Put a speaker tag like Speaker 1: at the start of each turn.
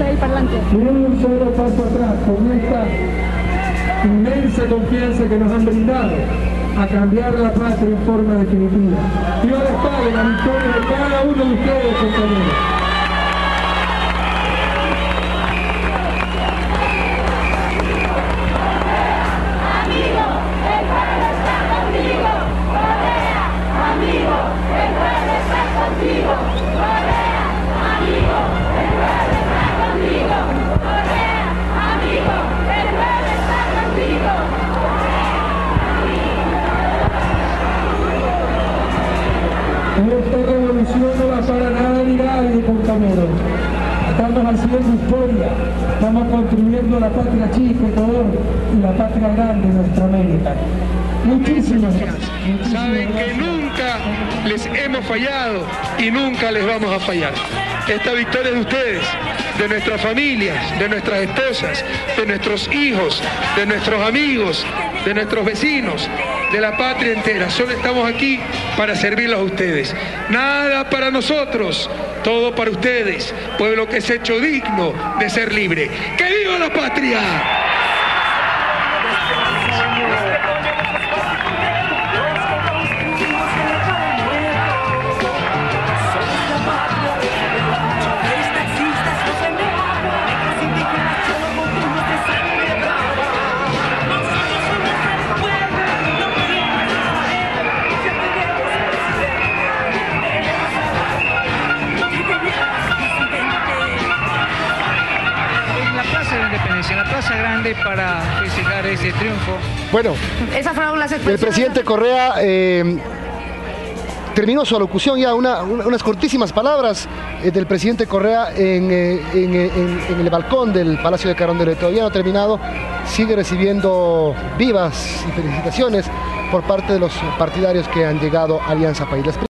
Speaker 1: usted el parlante. Ni un solo paso atrás con esta inmensa confianza que nos han brindado a cambiar la patria en forma definitiva. Dios les pague la victoria de cada uno de ustedes, compañeros. Esta revolución no va para nada ni nadie, compañeros. Estamos haciendo historia, estamos construyendo la patria chica, Ecuador, y la patria grande, nuestra América. Muchísimas gracias.
Speaker 2: Saben que nunca les hemos fallado y nunca les vamos a fallar. Esta victoria es de ustedes, de nuestras familias, de nuestras esposas, de nuestros hijos, de nuestros amigos, de nuestros vecinos, de la patria entera. Solo estamos aquí para servirlos a ustedes. Nada para nosotros, todo para ustedes, pueblo que es hecho digno de ser libre. ¡Que viva la patria!
Speaker 3: En la Plaza Grande para festejar ese triunfo.
Speaker 4: Bueno,
Speaker 5: Esas fueron las
Speaker 4: el presidente Correa eh, terminó su alocución ya, una- una- unas cortísimas palabras eh, del presidente Correa en, eh, en, en- en el balcón del Palacio de Carondelet. Todavía no ha terminado, sigue recibiendo vivas y felicitaciones por parte de los partidarios que han llegado a Alianza País. Las